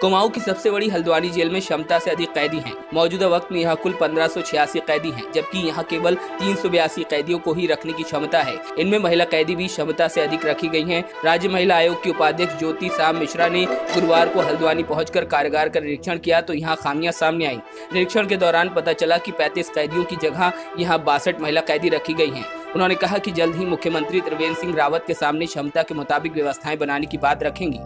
कुमाऊं की सबसे बड़ी हल्द्वानी जेल में क्षमता से अधिक कैदी हैं। मौजूदा वक्त में यहाँ कुल पंद्रह कैदी हैं, जबकि यहाँ केवल तीन सौ बयासी कैदियों को ही रखने की क्षमता है इनमें महिला कैदी भी क्षमता से अधिक रखी गई हैं। राज्य महिला आयोग की उपाध्यक्ष ज्योति शाम मिश्रा ने गुरुवार को हल्द्वानी पहुँच कारागार का निरीक्षण किया तो यहाँ खामियाँ सामने आई निरीक्षण के दौरान पता चला की पैंतीस कैदियों की जगह यहाँ बासठ महिला कैदी रखी गई है उन्होंने कहा कि जल्द ही मुख्यमंत्री त्रिवेंद्र सिंह रावत के सामने क्षमता के मुताबिक व्यवस्थाएँ बनाने की बात रखेंगी